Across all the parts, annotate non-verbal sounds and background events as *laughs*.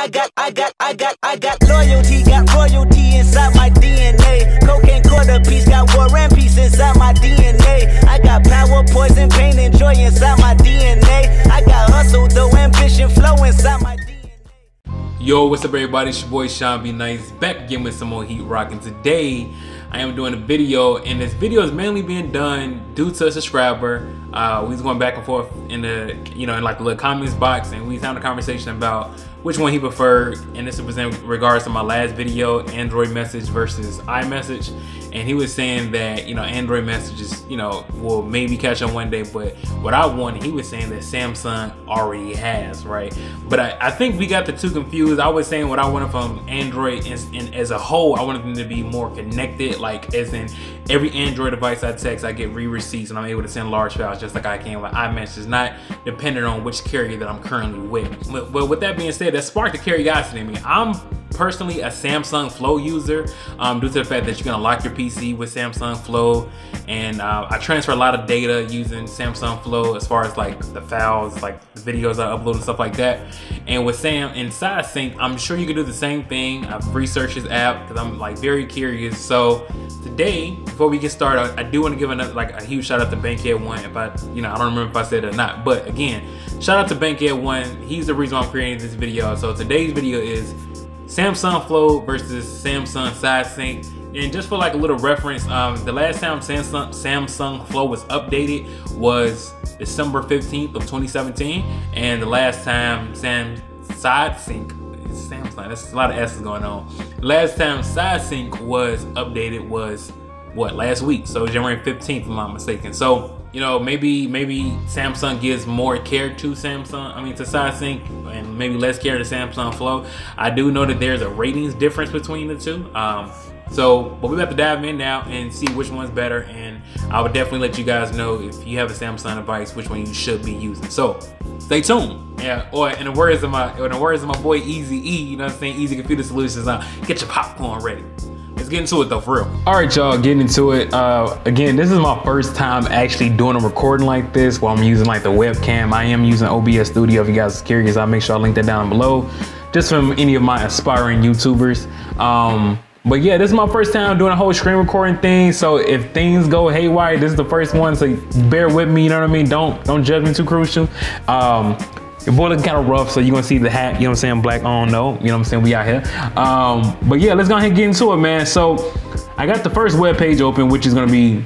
I got, I got, I got, I got loyalty, got royalty inside my DNA. Cocaine quarter piece, got war and peace inside my DNA. I got power, poison, pain, and joy inside my DNA. I got hustle, though ambition, flow inside my DNA. Yo, what's up everybody? It's your boy Shawn B Nice back again with some more Heat Rock. And today I am doing a video and this video is mainly being done due to a subscriber. Uh, we was going back and forth in the, you know, in like the little comments box and we was having a conversation about which one he preferred. And this was in regards to my last video, Android message versus iMessage. And he was saying that, you know, Android messages, you know, will maybe catch on one day. But what I wanted, he was saying that Samsung already has, right? But I, I think we got the two confused. I was saying what I wanted from Android and, and as a whole, I wanted them to be more connected, like as in every Android device I text, I get re-receipts and I'm able to send large files just like I can with iMessage, not dependent on which carrier that I'm currently with. But, but with that being said, that sparked the curiosity in me. I'm personally a Samsung Flow user um, due to the fact that you can lock your PC with Samsung Flow and uh, I transfer a lot of data using Samsung Flow as far as like the files, like the videos I upload and stuff like that. And with Sam inside Sync, I'm sure you can do the same thing. I've researched this app because I'm like very curious. So today, before we get started, I, do want to give another like a huge shout out to Bankhead One. If I, you know, I don't remember if I said it or not, but again, shout out to Bankhead One. He's the reason I'm creating this video. So today's video is Samsung Flow versus Samsung SideSync. And just for like a little reference, um, the last time Samsung Samsung Flow was updated was December 15th of 2017, and the last time Sam SideSync Samsung, there's a lot of S's going on. Last time SideSync was updated was what last week, so January 15th, if I'm not mistaken. So you know, maybe maybe Samsung gives more care to Samsung, I mean to SideSync, and maybe less care to Samsung Flow. I do know that there's a ratings difference between the two. Um, so, but we have to dive in now and see which one's better. And I would definitely let you guys know if you have a Samsung device, which one you should be using. So, stay tuned. Yeah, or in the words of my, in the words of my boy Easy E, you know what I'm saying? Easy Computer Solutions. Uh, get your popcorn ready. Get into it though, for real. All right, y'all, getting into it. Uh, again, this is my first time actually doing a recording like this while I'm using like the webcam. I am using OBS Studio. If you guys are curious, I'll make sure I link that down below. Just from any of my aspiring YouTubers. Um, but yeah, this is my first time doing a whole screen recording thing. So if things go haywire, this is the first one. So bear with me, you know what I mean? Don't don't judge me too crucial. Um, your boy looking kind of rough, so you're gonna see the hat, you know what I'm saying, black on, no, you know what I'm saying, we out here. Um, but yeah, let's go ahead and get into it, man. So I got the first web page open, which is gonna be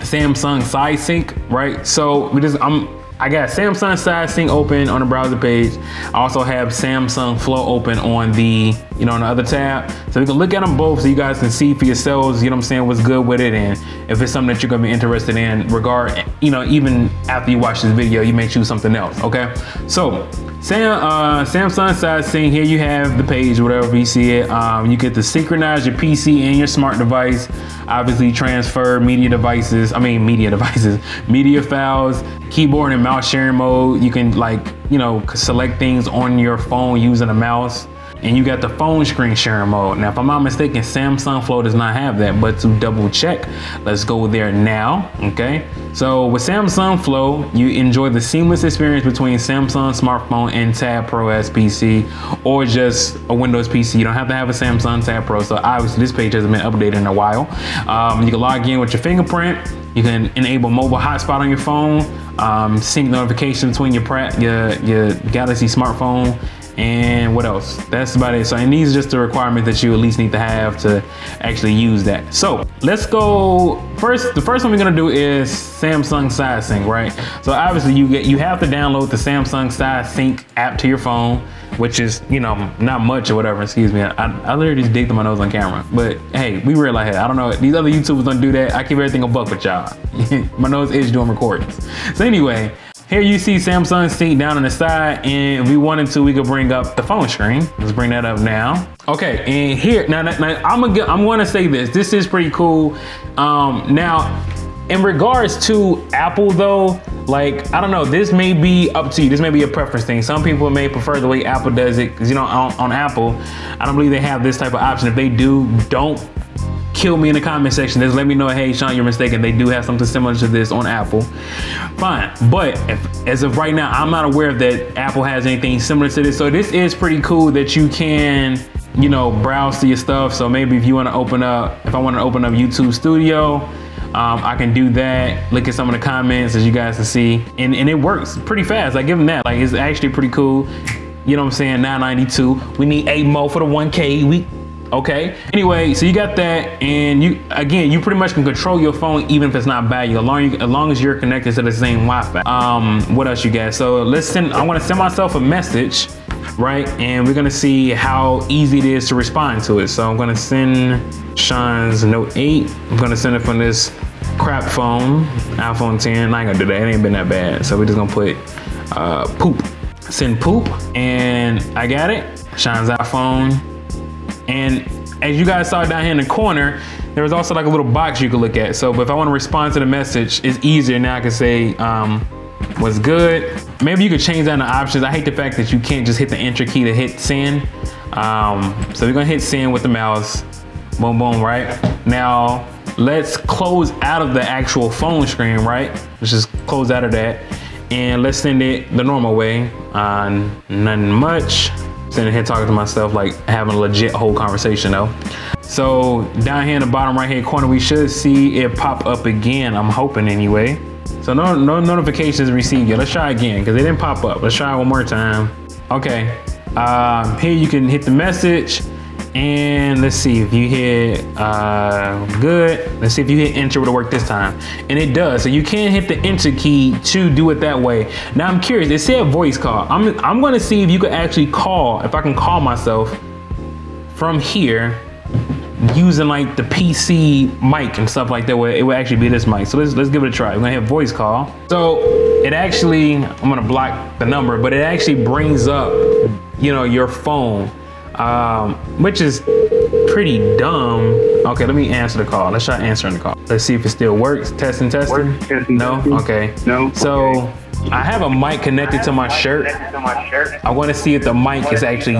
Samsung SideSync, right? So we just, I'm, I got Samsung SideSync open on the browser page. I also have Samsung Flow open on the, you know, on the other tab. So you can look at them both so you guys can see for yourselves, you know what I'm saying, what's good with it. And if it's something that you're gonna be interested in regard, you know, even after you watch this video, you may choose something else, okay? So Sam, uh, Samsung SideSync, here you have the page, whatever you see it. Um, you get to synchronize your PC and your smart device. Obviously transfer media devices, I mean media *laughs* devices, media files, keyboard and mouse sharing mode. You can like, you know, select things on your phone using a mouse and you got the phone screen sharing mode. Now, if I'm not mistaken, Samsung Flow does not have that, but to double check, let's go there now, okay? So with Samsung Flow, you enjoy the seamless experience between Samsung smartphone and Tab Pro S PC, or just a Windows PC. You don't have to have a Samsung Tab Pro, so obviously this page hasn't been updated in a while. Um, you can log in with your fingerprint, you can enable mobile hotspot on your phone, um, sync notifications between your, your, your Galaxy smartphone and what else? That's about it. So, and these are just the requirements that you at least need to have to actually use that. So let's go first. The first one we're gonna do is Samsung SideSync, right? So obviously you get you have to download the Samsung SideSync app to your phone, which is you know not much or whatever. Excuse me. I, I literally just digged my nose on camera, but hey, we real out here. I don't know. These other YouTubers don't do that. I keep everything a buck with y'all. *laughs* my nose is doing recordings. So anyway, here you see Samsung Sync down on the side, and if we wanted to, we could bring up the phone screen. Let's bring that up now. Okay, and here, now, now I'm gonna I'm gonna say this. This is pretty cool. Um, now, in regards to Apple though, like, I don't know, this may be up to you. This may be a preference thing. Some people may prefer the way Apple does it, because you know, on, on Apple, I don't believe they have this type of option. If they do, don't kill me in the comment section. Just let me know, hey, Shawn, you're mistaken. They do have something similar to this on Apple. Fine. But if, as of right now, I'm not aware that Apple has anything similar to this. So this is pretty cool that you can, you know, browse to your stuff. So maybe if you want to open up, if I want to open up YouTube Studio, um, I can do that. Look at some of the comments as you guys can see. And, and it works pretty fast. I give them that. Like it's actually pretty cool. You know what I'm saying? 992. We need eight more for the 1K. We okay? Anyway so you got that and you again you pretty much can control your phone even if it's not bad. As long, as long as you're connected to the same wi-fi. Um what else you got? So let's send i want to send myself a message right? And we're gonna see how easy it is to respond to it. So i'm gonna send shawn's note 8 i'm gonna send it from this crap phone iphone 10 i ain't gonna do that. It ain't been that bad. So we're just gonna put uh poop. Send poop and i got it. Shawn's iphone and as you guys saw down here in the corner, there was also like a little box you could look at. So if I want to respond to the message, it's easier now I can say, um, what's good. Maybe you could change in the options. I hate the fact that you can't just hit the enter key to hit send. Um, so we're gonna hit send with the mouse. Boom, boom, right? Now, let's close out of the actual phone screen, right? Let's just close out of that. And let's send it the normal way. Uh, nothing much sitting here talking to myself, like having a legit whole conversation though. So down here in the bottom right hand corner, we should see it pop up again. I'm hoping anyway. So no, no notifications received yet. Let's try again because it didn't pop up. Let's try one more time. Okay. Um, here you can hit the message and let's see if you hit uh, good. Let's see if you hit enter it'll work this time. And it does. So you can hit the enter key to do it that way. Now I'm curious, it said voice call. I'm, I'm gonna see if you could actually call, if I can call myself from here using like the PC mic and stuff like that where it would actually be this mic. So let's let's give it a try. We're gonna hit voice call. So it actually, I'm gonna block the number, but it actually brings up, you know, your phone um, which is pretty dumb. Okay, let me answer the call. Let's try answering the call. Let's see if it still works. Testing, testing. testing no. Testing. Okay. No. So. Okay. I have a mic connected to my shirt. I want to see if the mic is actually,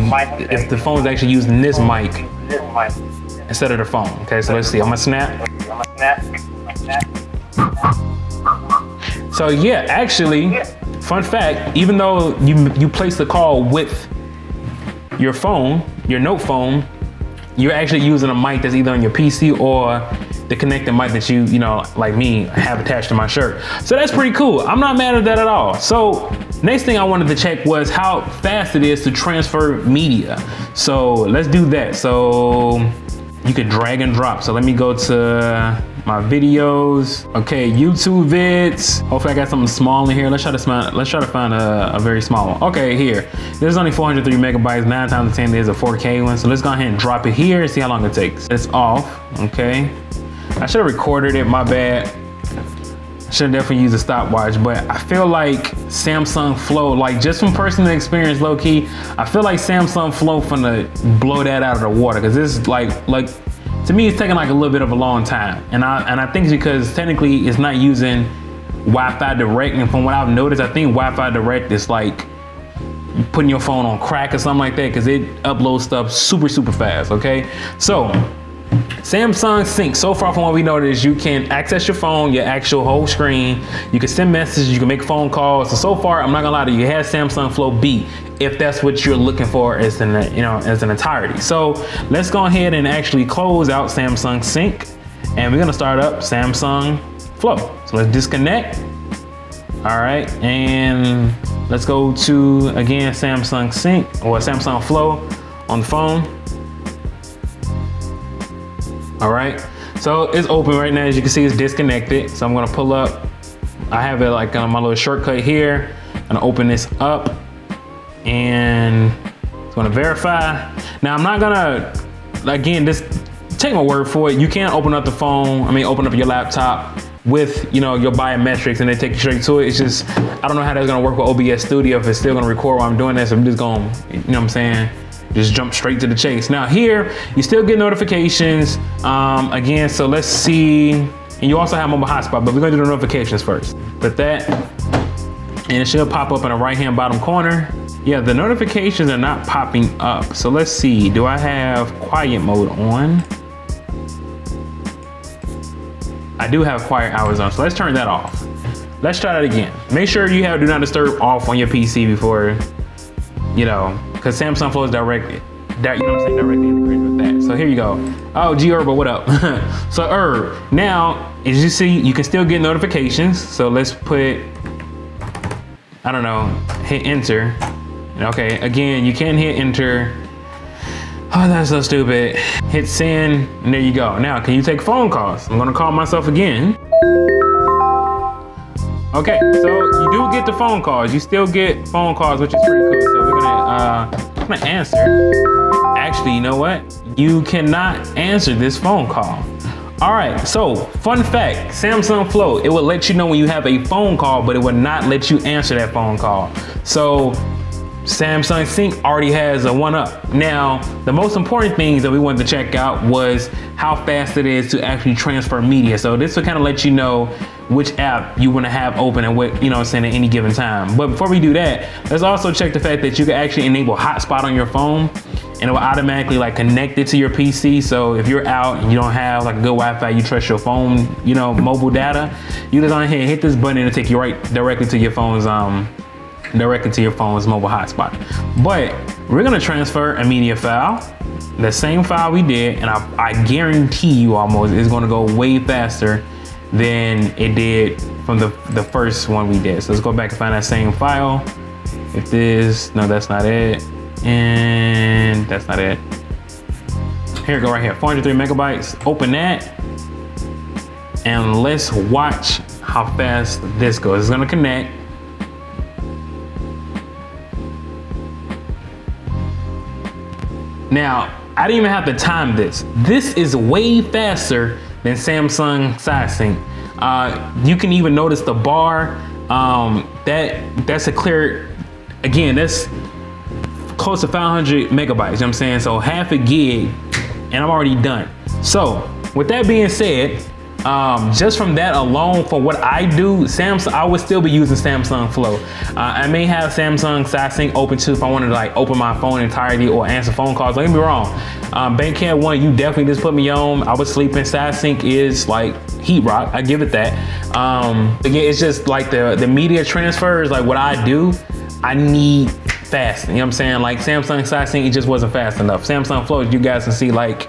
if the phone is actually using this mic instead of the phone. Okay, so let's see. I'm gonna snap. So yeah, actually, fun fact, even though you you place the call with your phone, your note phone, you're actually using a mic that's either on your PC or the connected mic that you, you know, like me, have attached to my shirt. So that's pretty cool. I'm not mad at that at all. So next thing I wanted to check was how fast it is to transfer media. So let's do that. So you could drag and drop. So let me go to my videos. Okay, YouTube vids. Hopefully I got something small in here. Let's try to find, let's try to find a, a very small one. Okay, here. This is only 403 megabytes. Nine times 10 there's a 4K one. So let's go ahead and drop it here and see how long it takes. It's off, okay. I should have recorded it, my bad. Should definitely use a stopwatch, but I feel like Samsung Flow, like just from personal experience, low key, I feel like Samsung Flow finna blow that out of the water because this is like like to me it's taking like a little bit of a long time. And i and i think it's because technically it's not using wi-fi direct. And from what i've noticed i think wi-fi direct is like putting your phone on crack or something like that because it uploads stuff super super fast okay? So Samsung Sync, so far from what we know is you can access your phone, your actual whole screen. You can send messages, you can make phone calls. So, so far, I'm not gonna lie to you, you have Samsung Flow B if that's what you're looking for as an, you know, as an entirety. So let's go ahead and actually close out Samsung Sync and we're gonna start up Samsung Flow. So let's disconnect. All right, and let's go to, again, Samsung Sync or Samsung Flow on the phone. All right, so it's open right now. As you can see, it's disconnected. So I'm gonna pull up, I have it like on my little shortcut here. I'm gonna open this up and it's gonna verify. Now I'm not gonna, again, this, take my word for it. You can't open up the phone, I mean, open up your laptop with you know your biometrics and they take you straight to it. It's just I don't know how that's gonna work with OBS Studio if it's still gonna record while I'm doing this. I'm just gonna, you know what I'm saying? Just jump straight to the chase. Now here, you still get notifications. Um, again, so let's see. And you also have mobile hotspot, but we're gonna do the notifications first. Put that, and it should pop up in the right hand bottom corner. Yeah, the notifications are not popping up. So let's see, do I have quiet mode on? I do have quiet hours on, so let's turn that off. Let's try that again. Make sure you have do not disturb off on your PC before, you know, because Samsung Flow is directed. That, you know what I'm saying, directly integrated with that. So here you go. Oh, G Herb, what up? *laughs* so Herb, now, as you see, you can still get notifications. So let's put, I don't know, hit enter. Okay, again, you can hit enter. Oh, that's so stupid. Hit send, and there you go. Now, can you take phone calls? I'm gonna call myself again. Okay, so you do get the phone calls. You still get phone calls, which is pretty cool. So we're gonna, uh, I'm gonna answer. Actually, you know what? You cannot answer this phone call. All right, so fun fact, Samsung Flow, it will let you know when you have a phone call, but it will not let you answer that phone call. So Samsung Sync already has a one up. Now, the most important things that we wanted to check out was how fast it is to actually transfer media. So this will kind of let you know which app you want to have open and what, you know I'm saying, at any given time. But before we do that, let's also check the fact that you can actually enable hotspot on your phone and it will automatically like connect it to your PC. So if you're out and you don't have like a good Wi-Fi, you trust your phone, you know, mobile data, you just on here, hit this button and take you right directly to your phone's um directly to your phone's mobile hotspot. But we're gonna transfer a media file, the same file we did, and I, I guarantee you almost it's gonna go way faster than it did from the, the first one we did. So let's go back and find that same file. If this, no, that's not it. And that's not it. Here, we go right here, 403 megabytes. Open that. And let's watch how fast this goes. It's gonna connect. Now, I didn't even have to time this. This is way faster than Samsung SideSync. Uh, you can even notice the bar. Um, that that's a clear. Again, that's close to 500 megabytes. You know what I'm saying? So half a gig, and I'm already done. So with that being said, um, just from that alone, for what I do, Samsung, I would still be using Samsung Flow. Uh, I may have Samsung SideSync open too if I wanted to like open my phone entirely or answer phone calls. Don't get me wrong. Um, Bankhead One, you definitely just put me on. I was sleeping. SideSync is like heat rock. I give it that. Um, again, it's just like the the media transfers. Like what I do, I need fast. You know what I'm saying? Like Samsung SideSync, it just wasn't fast enough. Samsung Flow, you guys can see like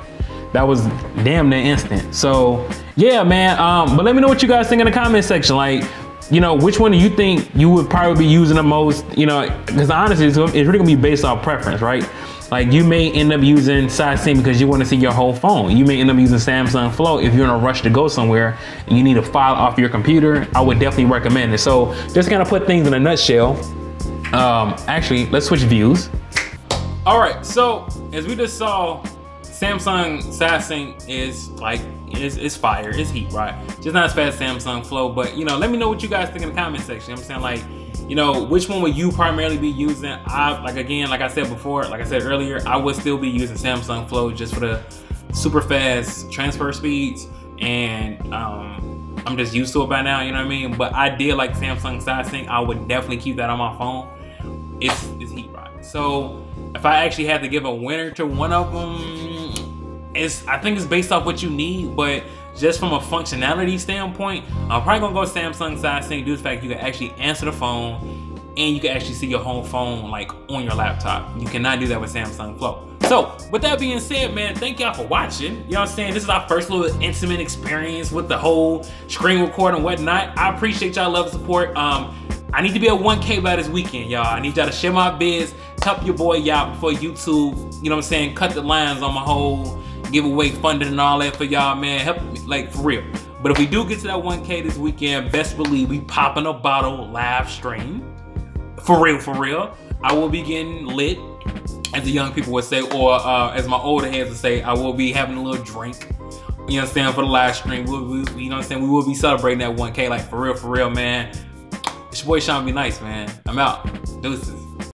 that was damn near instant. So yeah, man. Um, but let me know what you guys think in the comment section. Like, you know, which one do you think you would probably be using the most? You know, because honestly, it's, it's really gonna be based off preference, right? Like you may end up using SideSync because you want to see your whole phone. You may end up using Samsung Flow if you're in a rush to go somewhere and you need a file off your computer. I would definitely recommend it. So just kind of put things in a nutshell. Um, actually, let's switch views. All right, so as we just saw, Samsung SideSync is like is is fire, it's heat, right? Just not as fast as Samsung Flow, but you know, let me know what you guys think in the comment section. I'm saying like, you know, which one would you primarily be using? I like again, like I said before, like I said earlier, I would still be using Samsung Flow just for the super fast transfer speeds and um I'm just used to it by now, you know what I mean? But I did like Samsung SideSync. I would definitely keep that on my phone. It's it's heat right. So if I actually had to give a winner to one of them, it's I think it's based off what you need, but just from a functionality standpoint, I'm probably gonna go Samsung SideSync due to the fact you can actually answer the phone and you can actually see your home phone like on your laptop. You cannot do that with Samsung Flow. So with that being said, man, thank y'all for watching. You know what I'm saying? This is our first little intimate experience with the whole screen record and whatnot. I appreciate y'all love and support. Um, I need to be at 1K by this weekend, y'all. I need y'all to share my biz, help your boy out before YouTube, you know what I'm saying, cut the lines on my whole giveaway funding and all that for y'all, man. Help me, like for real. But if we do get to that 1K this weekend, best believe we popping a bottle live stream. For real, for real. I will be getting lit, as the young people would say, or uh, as my older heads would say, I will be having a little drink. You know what I'm saying? For the live stream, we'll, we, you know what I'm saying? We will be celebrating that 1K, like for real, for real, man. It's your boy Shawn B Nice, man. I'm out. Deuces.